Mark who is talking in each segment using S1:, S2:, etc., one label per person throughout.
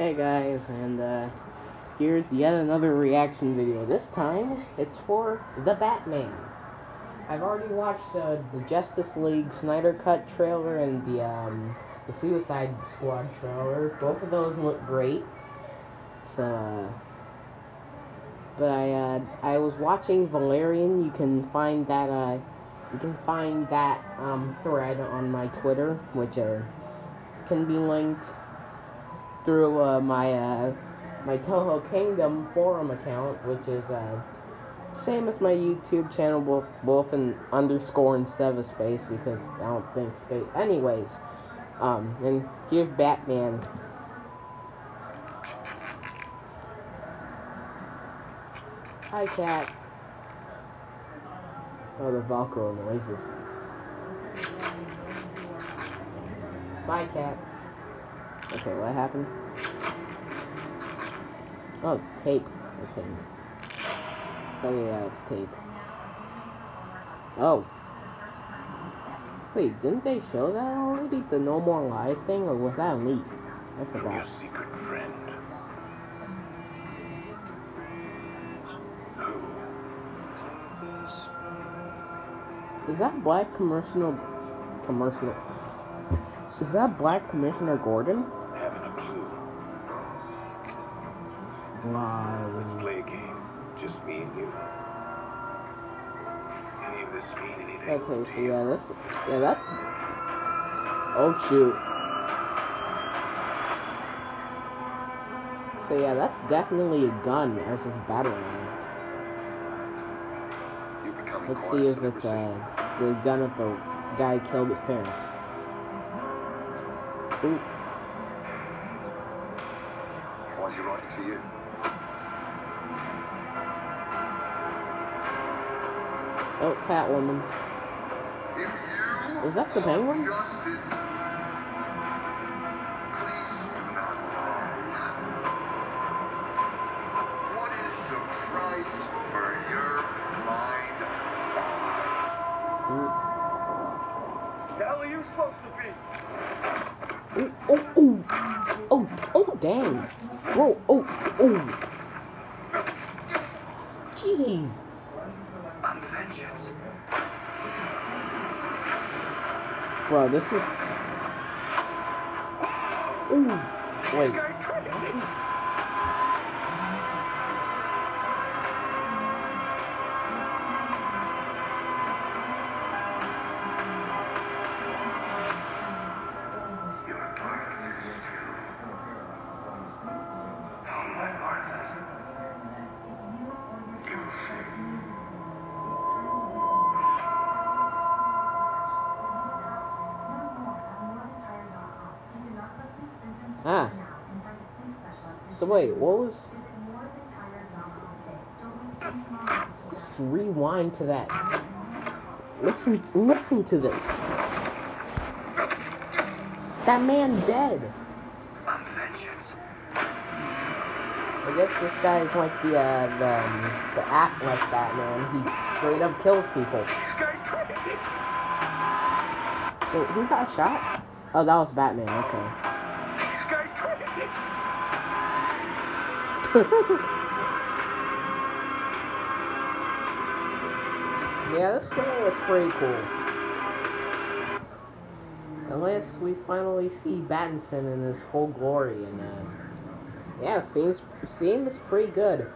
S1: Hey guys, and uh, here's yet another reaction video. This time, it's for The Batman. I've already watched uh, the Justice League Snyder Cut trailer and the, um, the Suicide Squad trailer. Both of those look great. So, uh, but I, uh, I was watching Valerian. You can find that, uh, you can find that, um, thread on my Twitter, which, uh, can be linked through uh, my uh, my Toho Kingdom forum account, which is uh, same as my YouTube channel, Wolf, both in underscore instead of space because I don't think space. Anyways, um, and here's Batman. Hi, cat. Oh, the Velcro noises. Bye, cat. Okay, what happened? Oh, it's tape, I think. Oh, yeah, it's tape. Oh. Wait, didn't they show that already? The No More Lies thing? Or was that a leak? I forgot.
S2: Your secret friend. Who?
S1: Is that Black Commissioner... Commercial... Is that Black Commissioner Gordon?
S2: Let's play a game. Just me and you. Any of this mean anything?
S1: Okay, so yeah, this... Yeah, that's... Oh, shoot. So yeah, that's definitely a gun as his battle. Let's see if it's uh, the gun of the guy who killed his parents. Ooh,
S2: Why'd you write to you?
S1: Oh, Catwoman. Was that the penguin? oh, oh, oh, oh, dang. Whoa, oh, oh. Jeez. Bro, this is... Ooh, wait. Ah. So wait, what was... Just rewind to that. Listen, listen to this. That man dead. I guess this guy is like the uh, the um, the Affleck Batman. He straight up kills people. So who got shot? Oh, that was Batman. Okay.
S3: This guy's crazy.
S1: yeah, this trailer was pretty cool. Unless we finally see Battinson in his full glory, and uh, yeah, seems seems pretty good.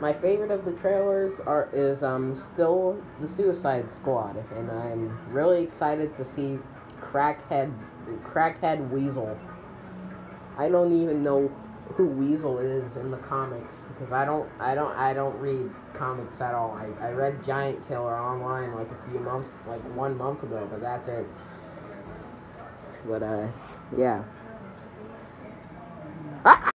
S1: My favorite of the trailers are is um still the Suicide Squad, and I'm really excited to see Crackhead Crackhead Weasel. I don't even know who Weasel is in the comics because I don't I don't I don't read comics at all. I, I read Giant Killer online like a few months like one month ago, but that's it. But uh yeah.